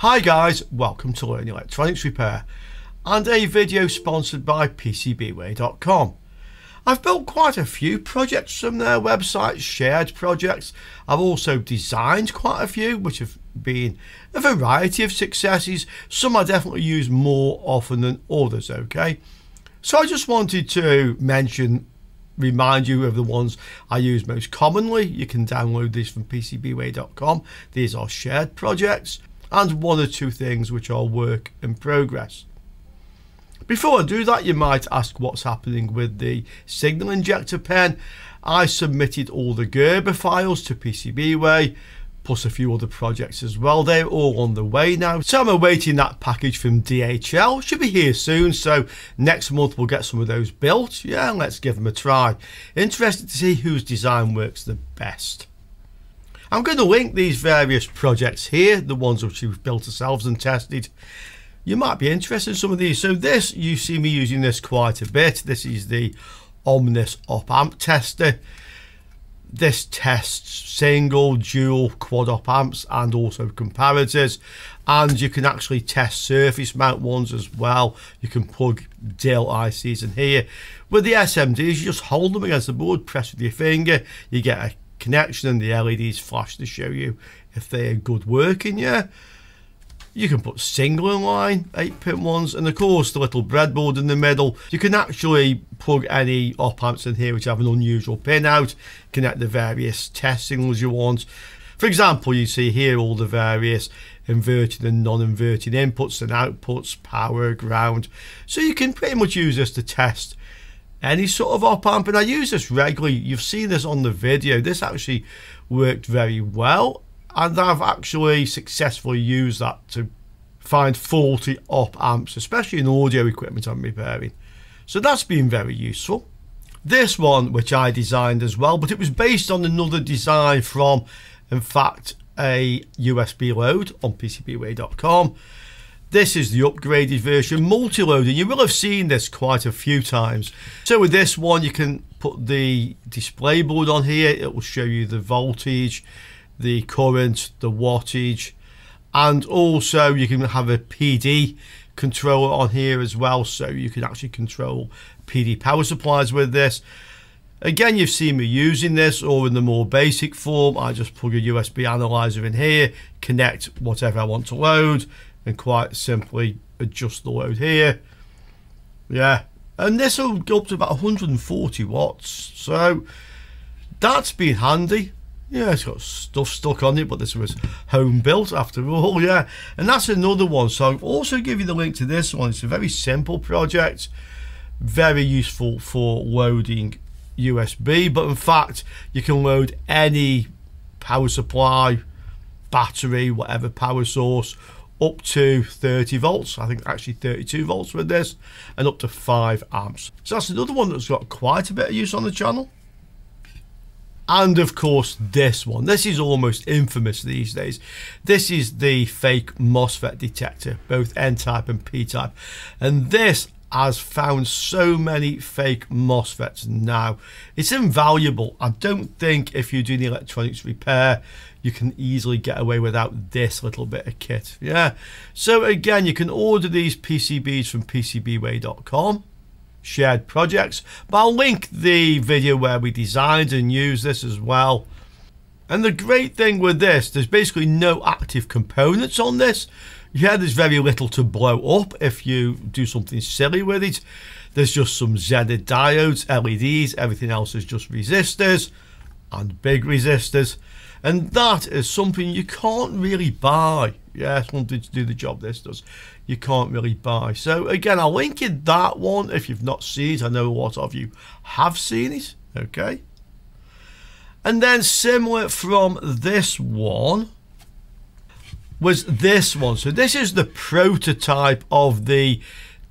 Hi guys, welcome to Learn Electronics Repair and a video sponsored by PCBWay.com. I've built quite a few projects from their website, shared projects. I've also designed quite a few which have been a variety of successes. Some I definitely use more often than others, okay? So I just wanted to mention remind you of the ones I use most commonly. You can download these from PCBWay.com. These are shared projects and one or two things which are work in progress. Before I do that, you might ask what's happening with the signal injector pen. I submitted all the Gerber files to PCBWay, plus a few other projects as well. They're all on the way now. So I'm awaiting that package from DHL. Should be here soon. So next month we'll get some of those built. Yeah, let's give them a try. Interested to see whose design works the best. I'm going to link these various projects here, the ones which we've built ourselves and tested. You might be interested in some of these. So this, you see me using this quite a bit. This is the Ominous op amp tester. This tests single, dual, quad op amps and also comparators. And you can actually test surface mount ones as well. You can plug DIL ICs in here. With the SMDs, you just hold them against the board, press with your finger. You get a connection and the LEDs flash to show you if they're good working, yeah. You can put single in line, 8 pin ones, and of course the little breadboard in the middle. You can actually plug any op amps in here which have an unusual pin out, connect the various test signals you want. For example, you see here all the various inverted and non-inverted inputs and outputs, power, ground. So you can pretty much use this to test any sort of op amp and I use this regularly. You've seen this on the video. This actually worked very well. And I've actually successfully used that to find faulty op amps especially in audio equipment I'm repairing. So that's been very useful. This one which I designed as well but it was based on another design from in fact a USB load on PCBWay.com this is the upgraded version, multi-loading. You will have seen this quite a few times. So with this one, you can put the display board on here. It will show you the voltage, the current, the wattage, and also you can have a PD controller on here as well. So you can actually control PD power supplies with this. Again, you've seen me using this or in the more basic form. I just plug a USB analyzer in here, connect whatever I want to load, and quite simply adjust the load here. Yeah and this will go up to about 140 watts. So that's been handy. Yeah it's got stuff stuck on it but this was home built after all yeah. And that's another one. So I'll also give you the link to this one. It's a very simple project very useful for loading USB but in fact you can load any power supply battery whatever power source up to 30 volts. I think actually 32 volts with this and up to 5 amps. So that's another one that's got quite a bit of use on the channel. And of course this one. This is almost infamous these days. This is the fake MOSFET detector both n-type and p-type. And this has found so many fake MOSFETs now. It's invaluable. I don't think if you're doing electronics repair, you can easily get away without this little bit of kit. Yeah. So again, you can order these PCBs from PCBWay.com shared projects but I'll link the video where we designed and used this as well and the great thing with this there's basically no active components on this yeah, there's very little to blow up if you do something silly with it. There's just some Zener diodes, LEDs, everything else is just resistors and big resistors. And that is something you can't really buy. Yeah, something to do the job this does. You can't really buy. So again, I'll link you that one if you've not seen it. I know a lot of you have seen it. Okay. And then similar from this one was this one. So this is the prototype of the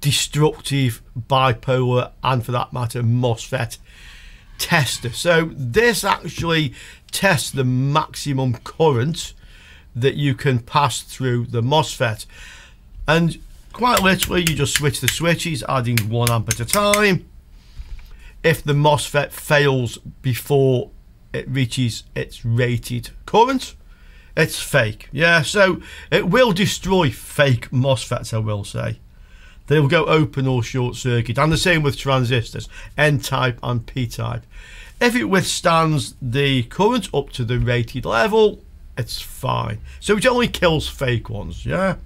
destructive bipolar and for that matter MOSFET tester. So this actually tests the maximum current that you can pass through the MOSFET. And quite literally you just switch the switches adding one amp at a time. If the MOSFET fails before it reaches its rated current, It's fake. Yeah, so it will destroy fake MOSFETs, I will say. They'll go open or short circuit. And the same with transistors, N-type and P-type. If it withstands the current up to the rated level, it's fine. So it only kills fake ones, yeah?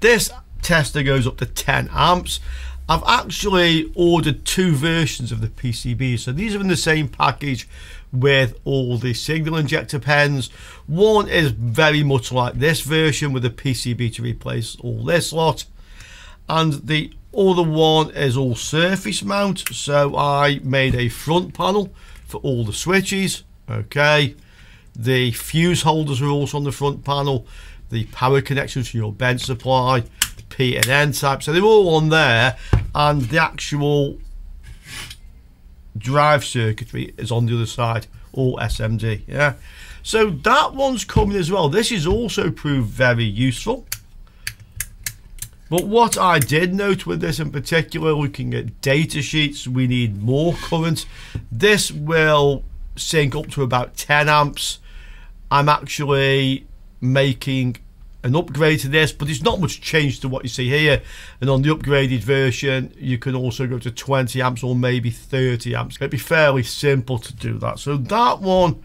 This tester goes up to 10 amps. I've actually ordered two versions of the PCB. So these are in the same package with all the signal injector pens. One is very much like this version with a PCB to replace all this lot and the other one is all surface mount so I made a front panel for all the switches okay? The fuse holders are also on the front panel the power connections for your bed supply P and N type so they're all on there and the actual drive circuitry is on the other side all SMD yeah? So that one's coming as well. This is also proved very useful but what I did note with this in particular, looking at data sheets, we need more current. This will sink up to about 10 amps. I'm actually making an upgrade to this, but it's not much change to what you see here. And on the upgraded version, you can also go to 20 amps or maybe 30 amps. It'd be fairly simple to do that. So that one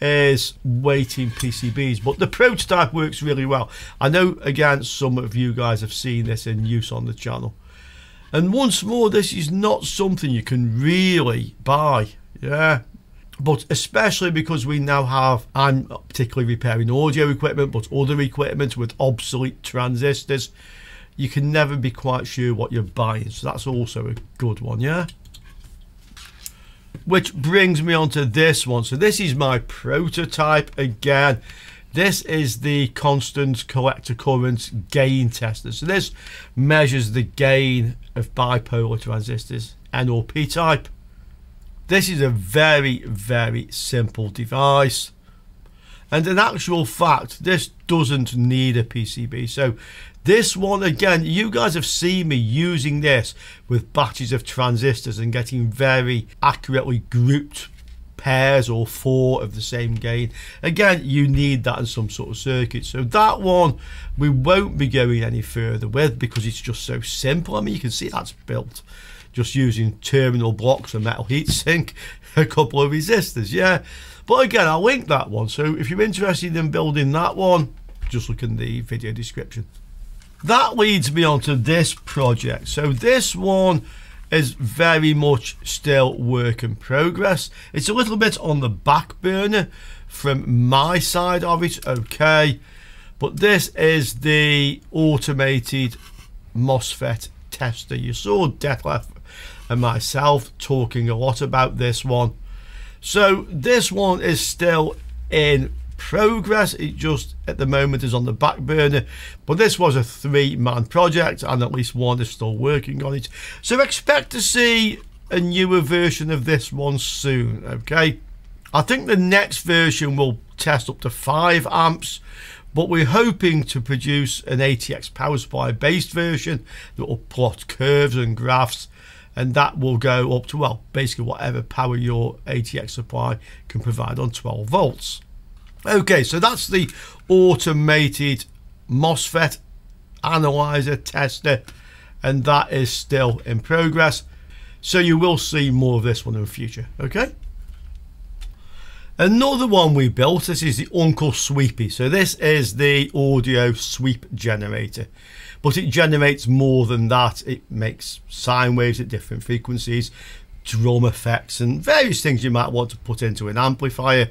is waiting PCBs, but the prototype works really well. I know, again, some of you guys have seen this in use on the channel. And once more, this is not something you can really buy. Yeah. But especially because we now have, I'm particularly repairing audio equipment, but other equipment with obsolete transistors, you can never be quite sure what you're buying. So that's also a good one, yeah? Which brings me on to this one. So this is my prototype again. This is the constant collector current gain tester. So this measures the gain of bipolar transistors, N or P type. This is a very, very simple device. And in actual fact, this doesn't need a PCB. So this one, again, you guys have seen me using this with batches of transistors and getting very accurately grouped pairs or four of the same gain. Again, you need that in some sort of circuit. So that one we won't be going any further with because it's just so simple. I mean, you can see that's built just using terminal blocks, a metal heatsink, a couple of resistors, yeah. But again, I'll link that one. So if you're interested in building that one, just look in the video description. That leads me on to this project. So this one is very much still work in progress. It's a little bit on the back burner from my side of it, okay. But this is the automated MOSFET tester. You saw Detlef and myself talking a lot about this one. So this one is still in progress. It just at the moment is on the back burner. But this was a three-man project and at least one is still working on it. So expect to see a newer version of this one soon, okay? I think the next version will test up to 5 amps but we're hoping to produce an ATX power supply based version that will plot curves and graphs and that will go up to well basically whatever power your ATX supply can provide on 12 volts. Okay so that's the automated MOSFET analyzer tester and that is still in progress. So you will see more of this one in the future okay? Another one we built, this is the Uncle Sweepy. So this is the audio sweep generator, but it generates more than that. It makes sine waves at different frequencies, drum effects and various things you might want to put into an amplifier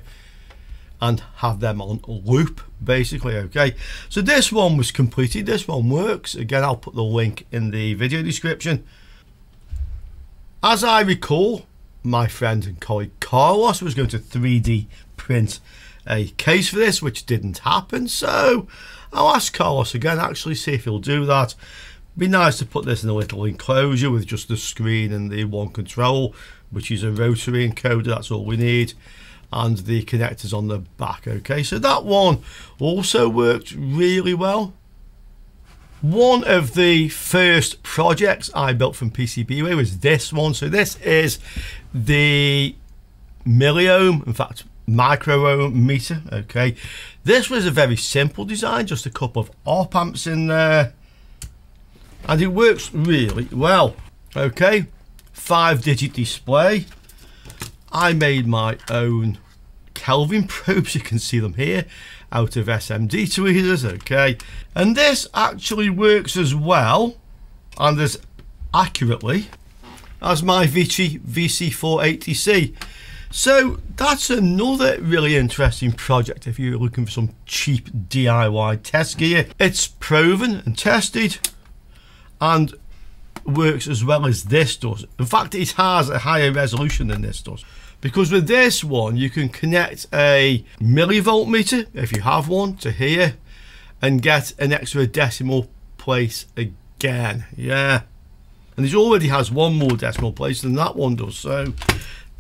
and have them on loop basically okay? So this one was completed. This one works. Again I'll put the link in the video description. As I recall my friend and colleague Carlos was going to 3D print a case for this, which didn't happen. So I'll ask Carlos again, actually, see if he'll do that. Be nice to put this in a little enclosure with just the screen and the one control, which is a rotary encoder. That's all we need. And the connectors on the back. Okay, so that one also worked really well. One of the first projects I built from PCBWay was this one. So this is the milliohm, in fact, micro ohm meter okay? This was a very simple design just a couple of op amps in there. And it works really well okay? Five digit display. I made my own Kelvin probes you can see them here out of SMD tweezers okay? And this actually works as well and as accurately as my Vichy VC480C so that's another really interesting project if you're looking for some cheap DIY test gear. It's proven and tested and works as well as this does. In fact it has a higher resolution than this does. Because with this one you can connect a millivolt meter if you have one to here and get an extra decimal place again. Yeah. And it already has one more decimal place than that one does so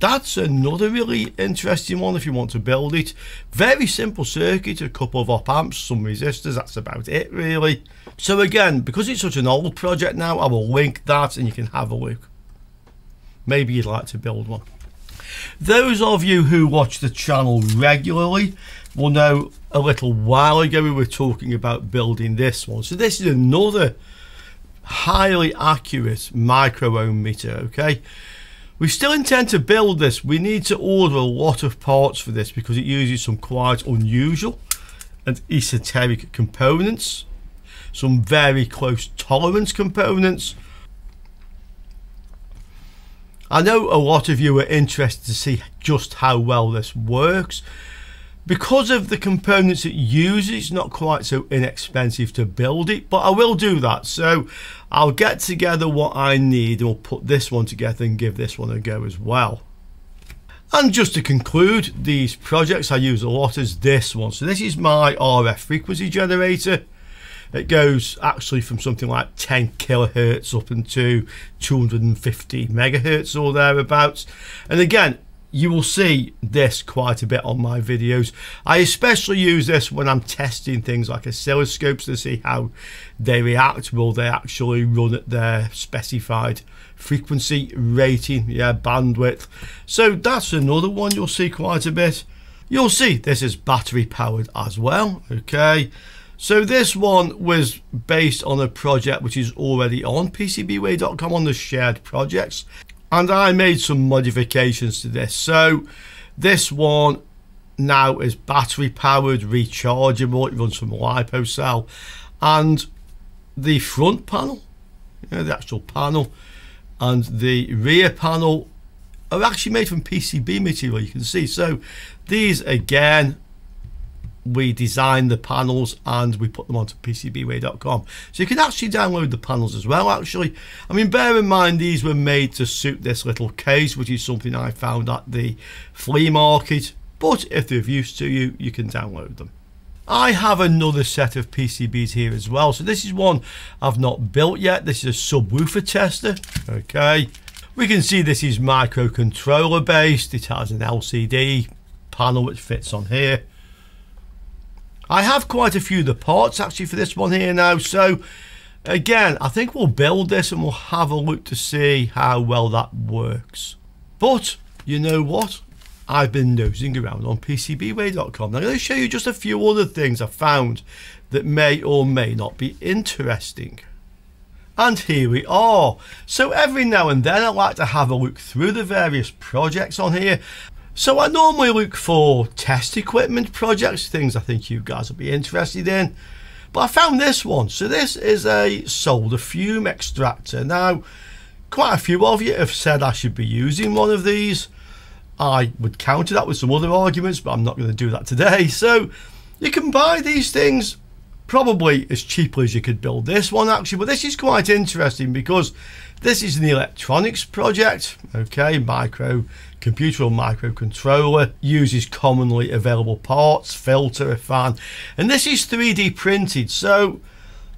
that's another really interesting one if you want to build it very simple circuit a couple of op amps some resistors that's about it really so again because it's such an old project now i will link that and you can have a look maybe you'd like to build one those of you who watch the channel regularly will know a little while ago we were talking about building this one. So this is another highly accurate micro ohm meter, okay? We still intend to build this. We need to order a lot of parts for this because it uses some quite unusual and esoteric components, some very close tolerance components, I know a lot of you are interested to see just how well this works. Because of the components it uses, it's not quite so inexpensive to build it, but I will do that. So I'll get together what I need and we'll put this one together and give this one a go as well. And just to conclude, these projects I use a lot as this one. So this is my RF frequency generator it goes actually from something like 10 kilohertz up into 250 megahertz or thereabouts and again you will see this quite a bit on my videos. I especially use this when I'm testing things like oscilloscopes to see how they react. Will they actually run at their specified frequency rating, yeah, bandwidth. So that's another one you'll see quite a bit. You'll see this is battery powered as well, okay. So this one was based on a project which is already on PCBWay.com on the shared projects. And I made some modifications to this. So this one now is battery powered, rechargeable. It runs from a LiPo cell. And the front panel, you know, the actual panel, and the rear panel are actually made from PCB material, you can see. So these again we design the panels and we put them onto PCBWay.com. So you can actually download the panels as well, actually. I mean, bear in mind these were made to suit this little case, which is something I found at the flea market. But if they're of use to you, you can download them. I have another set of PCBs here as well. So this is one I've not built yet. This is a subwoofer tester. Okay. We can see this is microcontroller based. It has an LCD panel which fits on here. I have quite a few of the parts actually for this one here now. So again, I think we'll build this and we'll have a look to see how well that works. But you know what? I've been nosing around on PCBWay.com. I'm going to show you just a few other things I found that may or may not be interesting. And here we are. So every now and then I like to have a look through the various projects on here so I normally look for test equipment projects, things I think you guys will be interested in. But I found this one. So this is a solder fume extractor. Now, quite a few of you have said I should be using one of these. I would counter that with some other arguments, but I'm not going to do that today. So you can buy these things probably as cheaply as you could build this one actually but this is quite interesting because this is an electronics project okay micro computer or microcontroller uses commonly available parts filter a fan and this is 3d printed so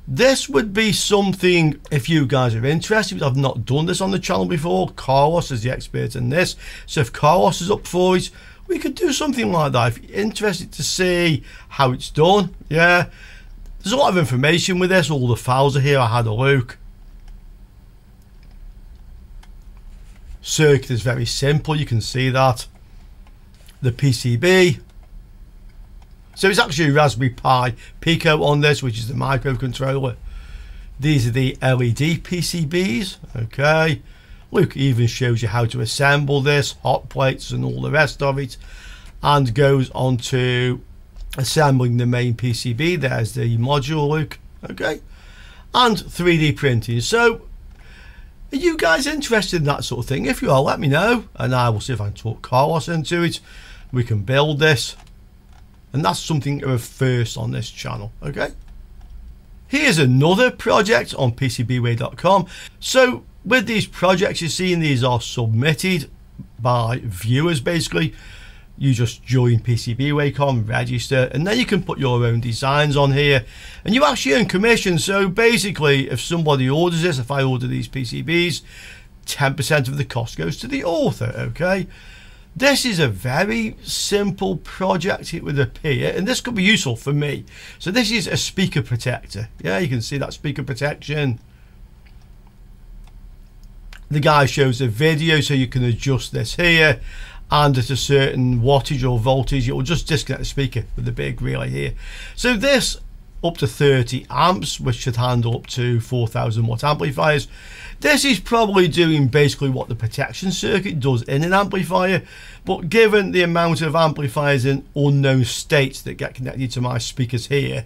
this would be something if you guys are interested i've not done this on the channel before carlos is the expert in this so if carlos is up for it we could do something like that if you're interested to see how it's done yeah there's a lot of information with this. All the files are here. I had a look. Circuit is very simple. You can see that. the PCB. So it's actually a Raspberry Pi Pico on this, which is the microcontroller. These are the LED PCBs. Okay. Luke even shows you how to assemble this, hot plates and all the rest of it. And goes on to assembling the main PCB. There's the module, Luke. Okay. And 3D printing. So are you guys interested in that sort of thing? If you are, let me know. And I will see if I can talk Carlos into it. We can build this. And that's something of a first on this channel. Okay. Here's another project on PCBWay.com. So with these projects, you're seeing these are submitted by viewers basically. You just join PCB PCBWay.com, register, and then you can put your own designs on here. And you actually earn commission. So basically, if somebody orders this, if I order these PCBs, 10% of the cost goes to the author, okay? This is a very simple project it would appear, and this could be useful for me. So this is a speaker protector. Yeah, you can see that speaker protection. The guy shows a video so you can adjust this here and at a certain wattage or voltage it will just disconnect the speaker with the big relay here. So this up to 30 amps which should handle up to 4000 watt amplifiers this is probably doing basically what the protection circuit does in an amplifier but given the amount of amplifiers in unknown states that get connected to my speakers here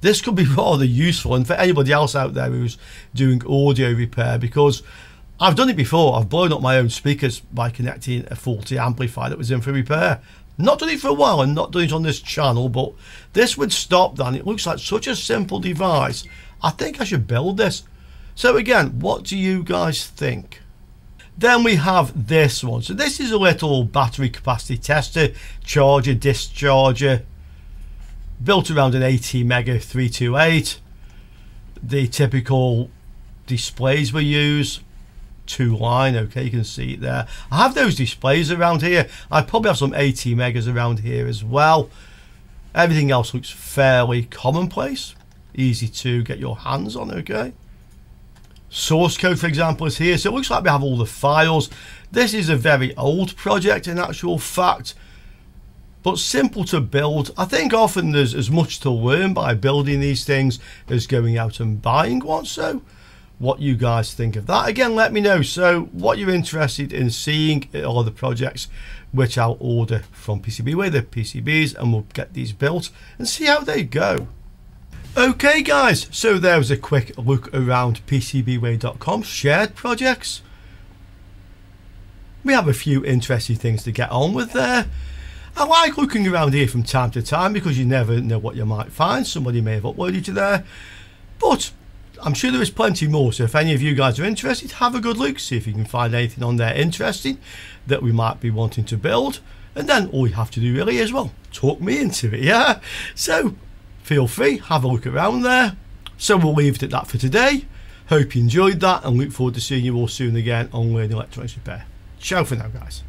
this could be rather useful and for anybody else out there who's doing audio repair because I've done it before I've blown up my own speakers by connecting a faulty amplifier that was in for repair not done it for a while and not done it on this channel, but this would stop that. it looks like such a simple device. I think I should build this. So again, what do you guys think? Then we have this one. So this is a little battery capacity tester, charger, discharger, built around an ATmega 328. The typical displays we use two line okay you can see it there. I have those displays around here. I probably have some ATmegas around here as well. Everything else looks fairly commonplace. Easy to get your hands on okay? Source code for example is here. So it looks like we have all the files. This is a very old project in actual fact but simple to build. I think often there's as much to learn by building these things as going out and buying one. So what you guys think of that. Again, let me know. So what you're interested in seeing all the projects which I'll order from PCBWay, the PCBs, and we'll get these built and see how they go. Okay guys, so there was a quick look around PCBWay.com shared projects. We have a few interesting things to get on with there. I like looking around here from time to time because you never know what you might find. Somebody may have uploaded you there. But I'm sure there is plenty more, so if any of you guys are interested, have a good look, see if you can find anything on there interesting that we might be wanting to build. And then all you have to do really is, well, talk me into it, yeah? So, feel free, have a look around there. So we'll leave it at that for today. Hope you enjoyed that and look forward to seeing you all soon again on Learning Electronics Repair. Ciao for now, guys.